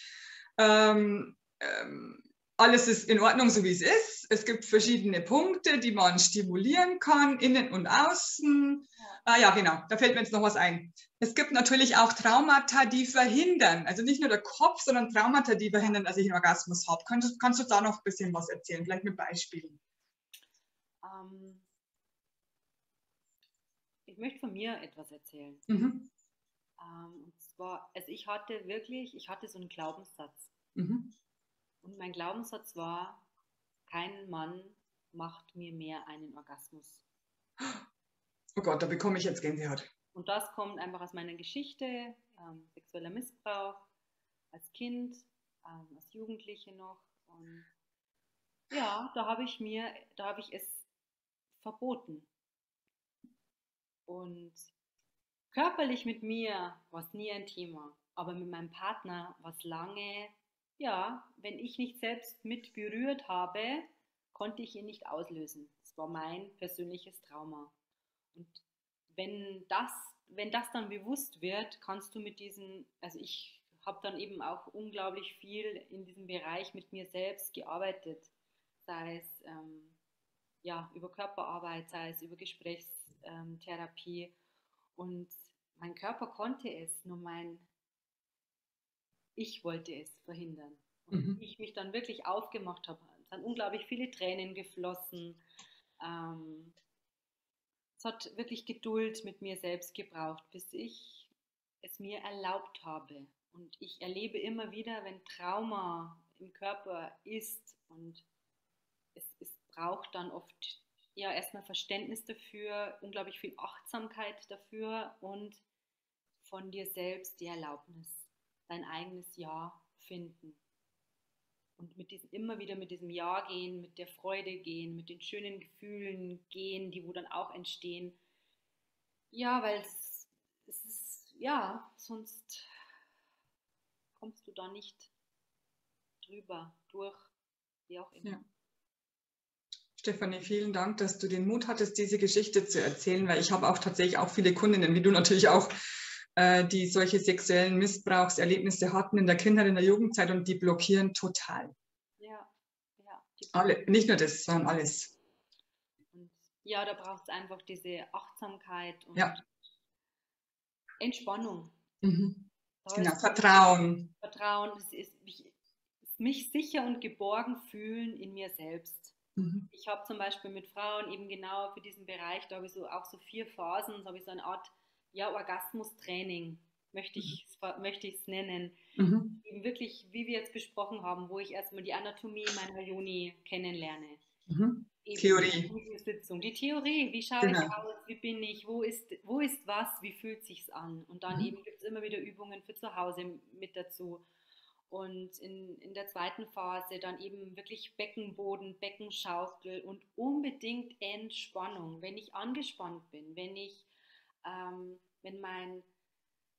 Ähm, ähm, alles ist in Ordnung, so wie es ist. Es gibt verschiedene Punkte, die man stimulieren kann, innen und außen. Ah ja, genau, da fällt mir jetzt noch was ein. Es gibt natürlich auch Traumata, die verhindern, also nicht nur der Kopf, sondern Traumata, die verhindern, dass ich einen Orgasmus habe. Kannst, kannst du da noch ein bisschen was erzählen, vielleicht mit Beispielen? Ähm, ich möchte von mir etwas erzählen. Mhm. Ähm, und zwar, also ich hatte wirklich, ich hatte so einen Glaubenssatz. Mhm. Und mein Glaubenssatz war, kein Mann macht mir mehr einen Orgasmus. Oh Gott, da bekomme ich jetzt Gänsehaut. Und das kommt einfach aus meiner Geschichte, ähm, sexueller Missbrauch als Kind, ähm, als Jugendliche noch. Und ja, da habe ich mir, da habe ich es verboten. Und körperlich mit mir war es nie ein Thema, aber mit meinem Partner war es lange, ja, wenn ich nicht selbst mit berührt habe, konnte ich ihn nicht auslösen. Das war mein persönliches Trauma. Und wenn das, wenn das dann bewusst wird, kannst du mit diesen, also ich habe dann eben auch unglaublich viel in diesem Bereich mit mir selbst gearbeitet, sei es ähm, ja, über Körperarbeit, sei es über Gesprächstherapie. Und mein Körper konnte es, nur mein Ich wollte es verhindern. Und mhm. ich mich dann wirklich aufgemacht habe, sind unglaublich viele Tränen geflossen. Ähm, es hat wirklich Geduld mit mir selbst gebraucht, bis ich es mir erlaubt habe. Und ich erlebe immer wieder, wenn Trauma im Körper ist und es, es braucht dann oft ja erstmal Verständnis dafür, unglaublich viel Achtsamkeit dafür und von dir selbst die Erlaubnis, dein eigenes Ja finden und mit diesem, immer wieder mit diesem Ja gehen, mit der Freude gehen, mit den schönen Gefühlen gehen, die wo dann auch entstehen. Ja, weil es, es ist, ja, sonst kommst du da nicht drüber, durch, wie auch immer. Ja. Stefanie, vielen Dank, dass du den Mut hattest, diese Geschichte zu erzählen, weil ich habe auch tatsächlich auch viele Kundinnen, wie du natürlich auch, äh, die solche sexuellen Missbrauchserlebnisse hatten in der Kindheit, in der Jugendzeit und die blockieren total. Ja, ja. Alle, nicht nur das, sondern alles. Und ja, da braucht es einfach diese Achtsamkeit und ja. Entspannung. Mhm. Genau, Vertrauen. Vertrauen, das ist mich, mich sicher und geborgen fühlen in mir selbst. Mhm. Ich habe zum Beispiel mit Frauen eben genau für diesen Bereich, da habe ich so auch so vier Phasen, so habe ich so eine Art ja, Orgasmus-Training, möchte ich es mhm. möchte nennen. Mhm. Eben wirklich, wie wir jetzt besprochen haben, wo ich erstmal die Anatomie meiner Joni kennenlerne. Mhm. Theorie. Sitzung. Die Theorie, wie schaue genau. ich aus, wie bin ich, wo ist, wo ist was, wie fühlt sich's an? Und dann mhm. eben gibt es immer wieder Übungen für zu Hause mit dazu. Und in, in der zweiten Phase dann eben wirklich Beckenboden, Beckenschaukel und unbedingt Entspannung. Wenn ich angespannt bin, wenn ich ähm, wenn mein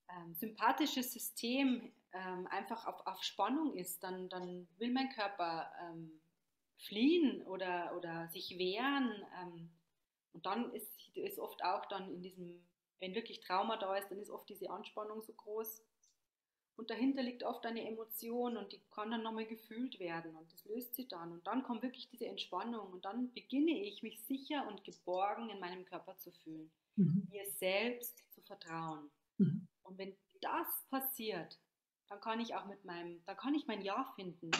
ähm, sympathisches System ähm, einfach auf, auf Spannung ist, dann, dann will mein Körper ähm, fliehen oder, oder sich wehren. Ähm, und dann ist, ist oft auch dann in diesem, wenn wirklich Trauma da ist, dann ist oft diese Anspannung so groß. Und dahinter liegt oft eine Emotion und die kann dann nochmal gefühlt werden und das löst sich dann. Und dann kommt wirklich diese Entspannung und dann beginne ich mich sicher und geborgen in meinem Körper zu fühlen mhm. mir selbst zu vertrauen. Mhm. Und wenn das passiert, dann kann ich auch mit meinem, dann kann ich mein Ja finden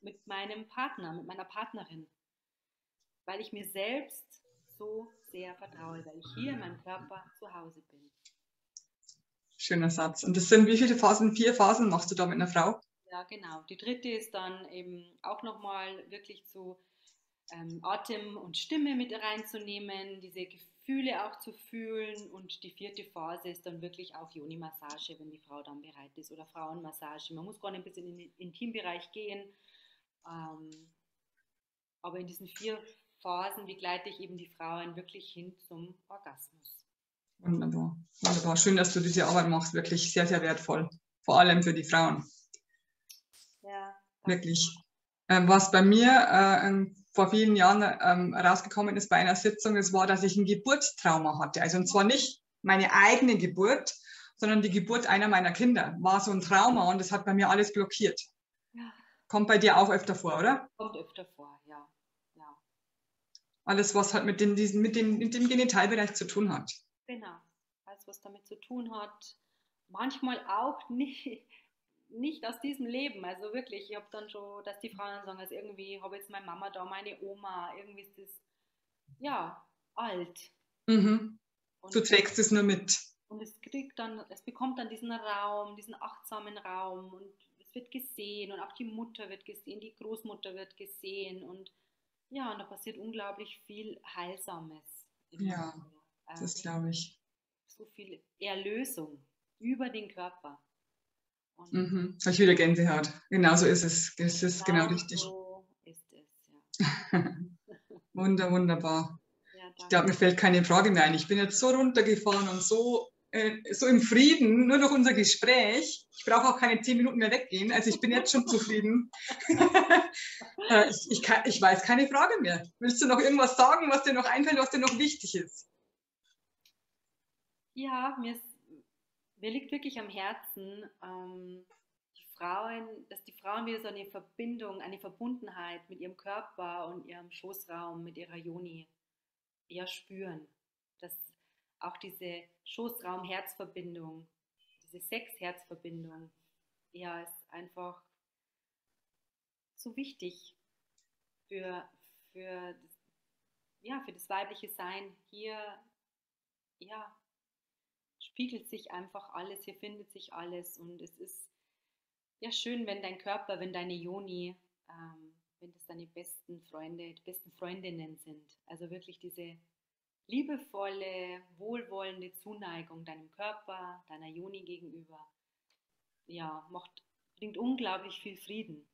mit meinem Partner, mit meiner Partnerin, weil ich mir selbst so sehr vertraue, weil ich hier in meinem Körper zu Hause bin. Schöner Satz. Und das sind wie viele Phasen? Vier Phasen machst du da mit einer Frau? Ja, genau. Die dritte ist dann eben auch nochmal wirklich zu ähm, Atem und Stimme mit reinzunehmen, diese Gefühle auch zu fühlen. Und die vierte Phase ist dann wirklich auch Joni-Massage, wenn die Frau dann bereit ist, oder Frauenmassage. Man muss nicht ein bisschen in den Intimbereich gehen. Ähm, aber in diesen vier Phasen begleite ich eben die Frauen wirklich hin zum Orgasmus. Wunderbar, wunderbar. Schön, dass du diese Arbeit machst. Wirklich sehr, sehr wertvoll. Vor allem für die Frauen. Ja. Wirklich. Ähm, was bei mir äh, vor vielen Jahren ähm, rausgekommen ist bei einer Sitzung, es war, dass ich ein Geburtstrauma hatte. Also und zwar nicht meine eigene Geburt, sondern die Geburt einer meiner Kinder war so ein Trauma und das hat bei mir alles blockiert. Ja. Kommt bei dir auch öfter vor, oder? Kommt öfter vor, ja. ja. Alles, was halt mit, den, diesen, mit, dem, mit dem Genitalbereich zu tun hat. Genau. Alles, was damit zu tun hat. Manchmal auch nicht, nicht aus diesem Leben. Also wirklich, ich habe dann schon, dass die Frauen sagen, also irgendwie habe jetzt meine Mama da, meine Oma, irgendwie ist das, ja, alt. Mhm. du trägst es nur mit. Und es kriegt dann, es bekommt dann diesen Raum, diesen achtsamen Raum und es wird gesehen und auch die Mutter wird gesehen, die Großmutter wird gesehen und ja, und da passiert unglaublich viel Heilsames. Ja, das ähm, glaube ich. So viel Erlösung über den Körper. Mhm. Habe ich wieder Gänsehaut. Genau so ist es. Das ist genau, genau richtig. So ist es, ja. Wunder, wunderbar. Ja, ich glaube, mir fällt keine Frage mehr ein. Ich bin jetzt so runtergefahren und so, äh, so im Frieden, nur durch unser Gespräch. Ich brauche auch keine zehn Minuten mehr weggehen. Also ich bin jetzt schon zufrieden. äh, ich, ich, kann, ich weiß keine Frage mehr. Willst du noch irgendwas sagen, was dir noch einfällt, was dir noch wichtig ist? Ja, mir ist mir liegt wirklich am Herzen, ähm, die Frauen, dass die Frauen wieder so eine Verbindung, eine Verbundenheit mit ihrem Körper und ihrem Schoßraum, mit ihrer Joni eher spüren. Dass auch diese Schoßraum-Herzverbindung, diese Sex-Herzverbindung, ja, ist einfach so wichtig für, für, ja, für das weibliche Sein hier, ja, spiegelt sich einfach alles, hier findet sich alles und es ist ja schön, wenn dein Körper, wenn deine Joni, ähm, wenn das deine besten Freunde, die besten Freundinnen sind. Also wirklich diese liebevolle, wohlwollende Zuneigung deinem Körper, deiner Joni gegenüber, ja, macht, bringt unglaublich viel Frieden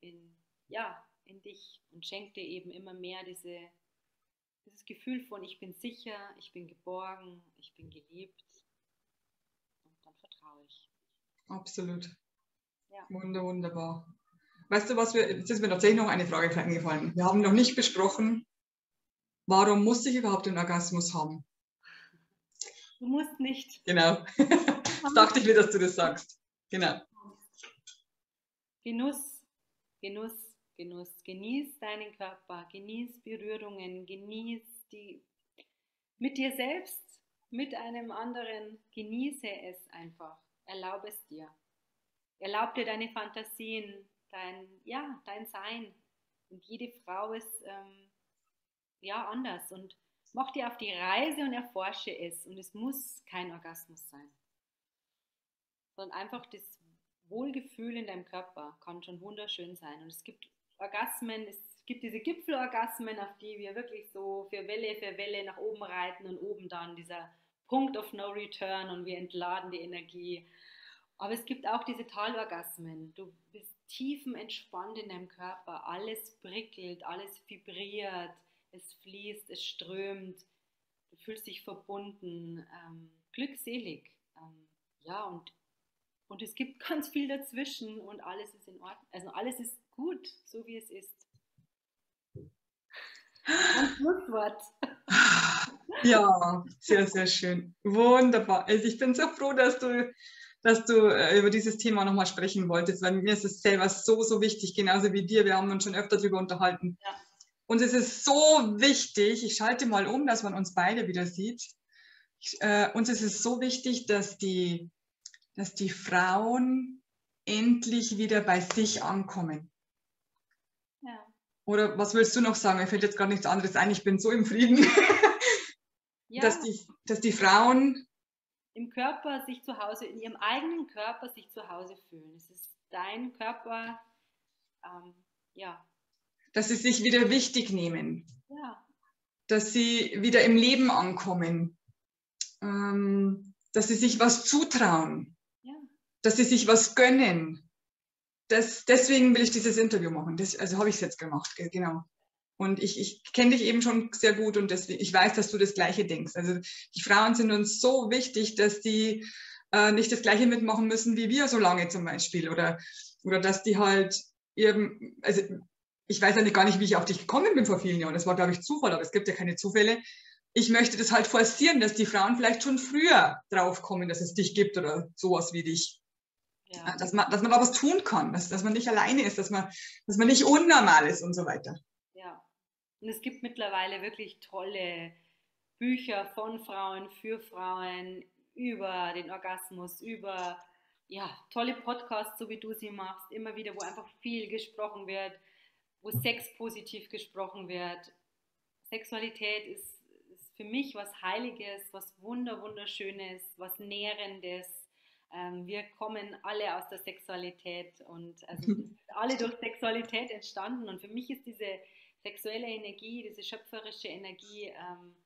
in, ja, in dich und schenkt dir eben immer mehr diese dieses Gefühl von, ich bin sicher, ich bin geborgen, ich bin geliebt. Und dann vertraue ich. Absolut. Ja. Wunder, wunderbar. Weißt du, was wir, jetzt ist mir tatsächlich noch eine Frage eingefallen. Wir haben noch nicht besprochen, warum muss ich überhaupt den Orgasmus haben? Du musst nicht. Genau. das dachte ich mir, dass du das sagst. Genau. Genuss, Genuss Genuss. Genieß deinen Körper, genieß Berührungen, genieß die mit dir selbst, mit einem anderen. Genieße es einfach. Erlaube es dir. Erlaub dir deine Fantasien, dein, ja, dein Sein. Und jede Frau ist ähm, ja anders. Und mach dir auf die Reise und erforsche es. Und es muss kein Orgasmus sein. Sondern einfach das Wohlgefühl in deinem Körper kann schon wunderschön sein. Und es gibt Orgasmen, es gibt diese Gipfelorgasmen, auf die wir wirklich so für Welle für Welle nach oben reiten und oben dann dieser Punkt of No Return und wir entladen die Energie. Aber es gibt auch diese Talorgasmen. Du bist tiefenentspannt in deinem Körper. Alles prickelt, alles vibriert, es fließt, es strömt. Du fühlst dich verbunden, ähm, glückselig. Ähm, ja, und, und es gibt ganz viel dazwischen und alles ist in Ordnung. Also alles ist gut, so wie es ist. Ein Schlusswort. Ja, sehr, sehr schön. Wunderbar. Also ich bin so froh, dass du, dass du äh, über dieses Thema nochmal sprechen wolltest, weil mir ist es selber so, so wichtig, genauso wie dir. Wir haben uns schon öfter darüber unterhalten. Ja. Und es ist so wichtig, ich schalte mal um, dass man uns beide wieder sieht. Ich, äh, uns ist es so wichtig, dass die, dass die Frauen endlich wieder bei sich ankommen. Oder was willst du noch sagen? Mir fällt jetzt gar nichts anderes ein. Ich bin so im Frieden, ja. dass, die, dass die Frauen im Körper sich zu Hause, in ihrem eigenen Körper sich zu Hause fühlen. Es ist dein Körper, ähm, ja. Dass sie sich wieder wichtig nehmen. Ja. Dass sie wieder im Leben ankommen. Ähm, dass sie sich was zutrauen. Ja. Dass sie sich was gönnen das, deswegen will ich dieses Interview machen. Das, also habe ich es jetzt gemacht, genau. Und ich, ich kenne dich eben schon sehr gut und deswegen, ich weiß, dass du das Gleiche denkst. Also die Frauen sind uns so wichtig, dass die äh, nicht das Gleiche mitmachen müssen wie wir so lange zum Beispiel. Oder, oder dass die halt eben, also ich weiß ja gar nicht, wie ich auf dich gekommen bin vor vielen Jahren. Das war, glaube ich, Zufall, aber es gibt ja keine Zufälle. Ich möchte das halt forcieren, dass die Frauen vielleicht schon früher draufkommen, dass es dich gibt oder sowas wie dich. Ja. Dass, man, dass man da was tun kann, dass, dass man nicht alleine ist, dass man, dass man nicht unnormal ist und so weiter. Ja, und es gibt mittlerweile wirklich tolle Bücher von Frauen für Frauen über den Orgasmus, über ja, tolle Podcasts, so wie du sie machst, immer wieder, wo einfach viel gesprochen wird, wo Sex positiv gesprochen wird. Sexualität ist, ist für mich was Heiliges, was Wunder, Wunderschönes, was Nährendes. Ähm, wir kommen alle aus der Sexualität und also alle durch Sexualität entstanden. Und für mich ist diese sexuelle Energie, diese schöpferische Energie ähm,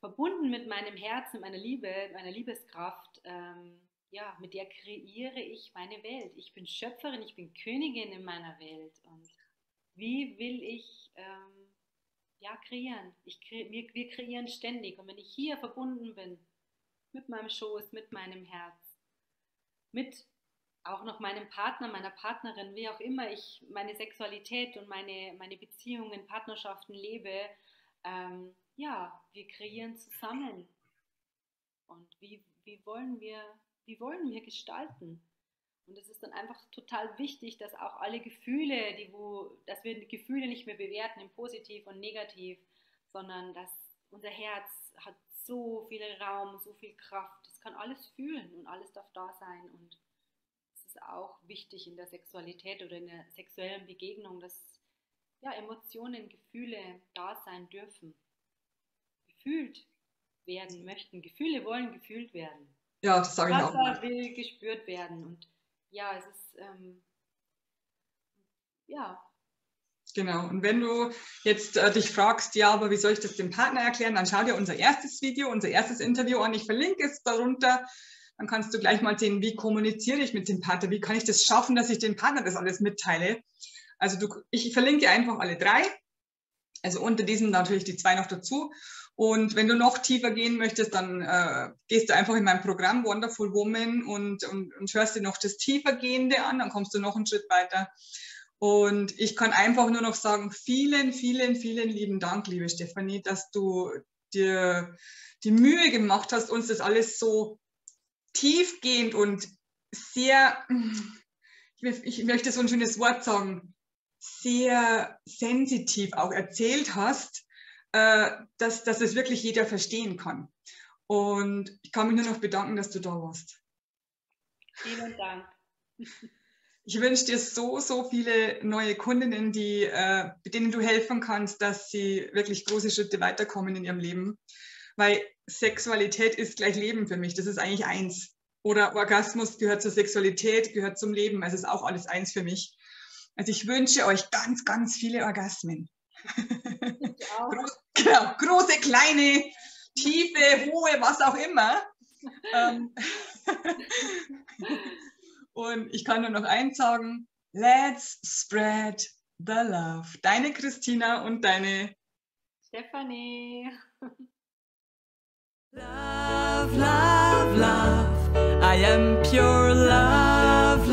verbunden mit meinem Herzen, meiner Liebe, meiner Liebeskraft. Ähm, ja, mit der kreiere ich meine Welt. Ich bin Schöpferin, ich bin Königin in meiner Welt. Und wie will ich ähm, ja, kreieren? Ich kre wir, wir kreieren ständig. Und wenn ich hier verbunden bin, mit meinem Schoß, mit meinem Herz, mit auch noch meinem Partner, meiner Partnerin, wie auch immer ich meine Sexualität und meine, meine Beziehungen, Partnerschaften lebe, ähm, ja, wir kreieren zusammen. Und wie, wie, wollen wir, wie wollen wir gestalten? Und es ist dann einfach total wichtig, dass auch alle Gefühle, die wo, dass wir die Gefühle nicht mehr bewerten in positiv und negativ, sondern dass unser Herz hat so viel Raum, so viel Kraft. Kann alles fühlen und alles darf da sein. Und es ist auch wichtig in der Sexualität oder in der sexuellen Begegnung, dass ja, Emotionen, Gefühle da sein dürfen. Gefühlt werden möchten. Gefühle wollen gefühlt werden. Ja, das sage ich auch. Wasser will gespürt werden. Und ja, es ist, ähm, ja. Genau, und wenn du jetzt äh, dich fragst, ja, aber wie soll ich das dem Partner erklären, dann schau dir unser erstes Video, unser erstes Interview an. Ich verlinke es darunter. Dann kannst du gleich mal sehen, wie kommuniziere ich mit dem Partner, wie kann ich das schaffen, dass ich dem Partner das alles mitteile. Also du, ich verlinke einfach alle drei. Also unter diesen natürlich die zwei noch dazu. Und wenn du noch tiefer gehen möchtest, dann äh, gehst du einfach in mein Programm Wonderful Woman und, und, und hörst dir noch das Tiefergehende an, dann kommst du noch einen Schritt weiter. Und ich kann einfach nur noch sagen, vielen, vielen, vielen lieben Dank, liebe Stefanie, dass du dir die Mühe gemacht hast, uns das alles so tiefgehend und sehr, ich möchte so ein schönes Wort sagen, sehr sensitiv auch erzählt hast äh, dass, dass es wirklich jeder verstehen kann. Und ich kann mich nur noch bedanken, dass du da warst. Vielen Dank. Ich wünsche dir so, so viele neue Kundinnen, die, äh, denen du helfen kannst, dass sie wirklich große Schritte weiterkommen in ihrem Leben. Weil Sexualität ist gleich Leben für mich. Das ist eigentlich eins. Oder Orgasmus gehört zur Sexualität, gehört zum Leben. Also ist auch alles eins für mich. Also ich wünsche euch ganz, ganz viele Orgasmen. Groß, genau, große, kleine, tiefe, hohe, was auch immer. Ähm, und ich kann nur noch eins sagen, let's spread the love. Deine Christina und deine Stephanie. Love, love, love, I am pure love.